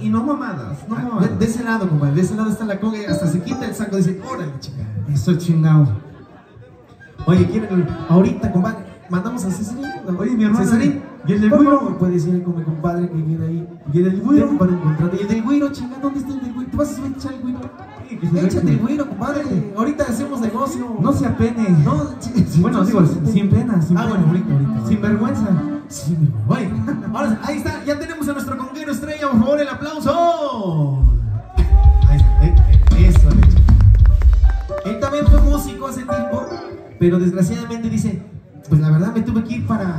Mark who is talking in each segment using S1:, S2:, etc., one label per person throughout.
S1: Y no mamadas, no
S2: Ah,
S1: mamadas.
S2: de ese lado, compadre, de ese lado está la conga y hasta se quita el saco y dice, órale, chica.
S1: Eso chingado.
S2: Oye, ¿quieren ahorita, compadre? Mandamos a Cesarín.
S1: Oye, mi hermano,
S2: Cesarín.
S1: ¿y el del güiro?
S2: Puedes ir con mi compadre que viene ahí.
S1: ¿Y el del güiro?
S2: Para un contrato. ¿Y el del güiro, chinga? ¿Dónde está el del güiro? ¿Te vas a echar el güiro? Échate el güiro, compadre. Ahorita hacemos negocio.
S1: No se apene.
S2: No,
S1: bueno, digo, sin pena, sin
S2: Ah, bueno, ahorita, ahorita.
S1: Sin vergüenza.
S2: Sí, mi ahora ahí está, ya tenemos a nuestro pero desgraciadamente dice, pues la verdad me tuve que ir para,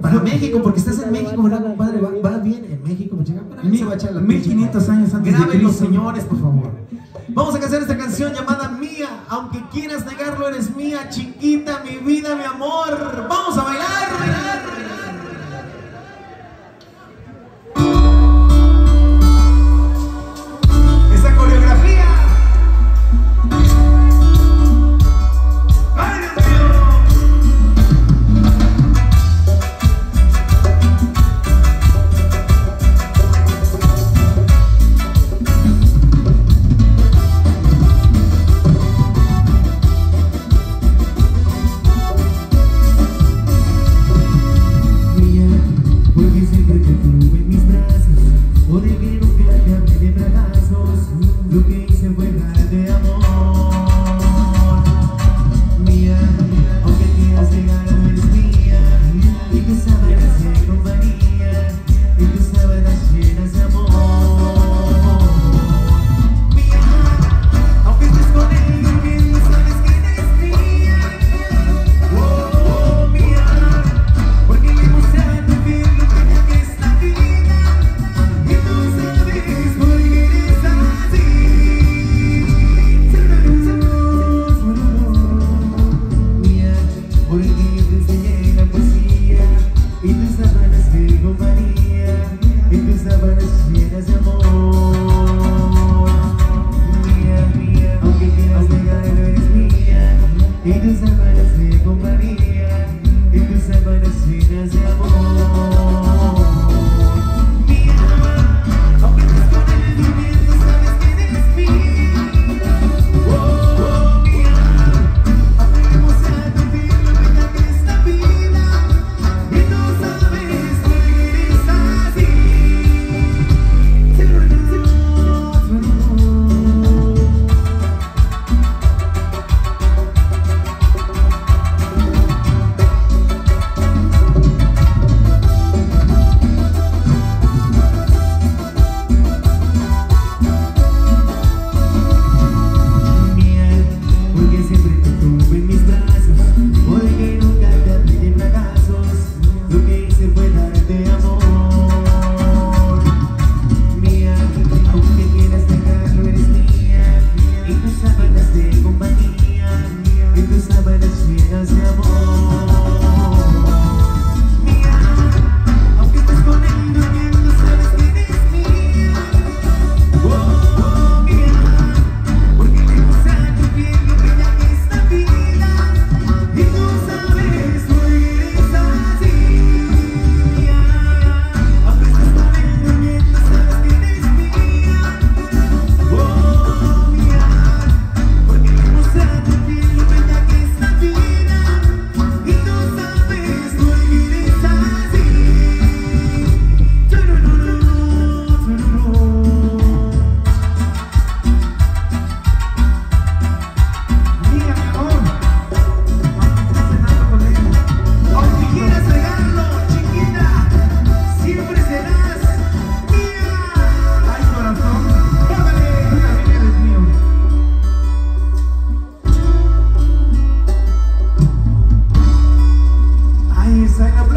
S2: para México, porque estás en México, ¿verdad, compadre? Va, va bien en México, pero él
S1: Mil-
S2: se va a echar la
S1: 1500 años antes de
S2: Grábenlo,
S1: Cristo.
S2: señores, por favor. Vamos a cantar esta canción llamada Mía. Aunque quieras negarlo, eres mía, chiquita, mi vida, mi amor. Vamos a bailar.
S3: Amor porque yo te enseñé la poesía Y tus sábanas de compañía Y tus sábanas llenas de amor Mía, mía, aunque quieras negarlo eres mía Y tus sábanas de compañía Y tus sábanas llenas de amor
S2: Sen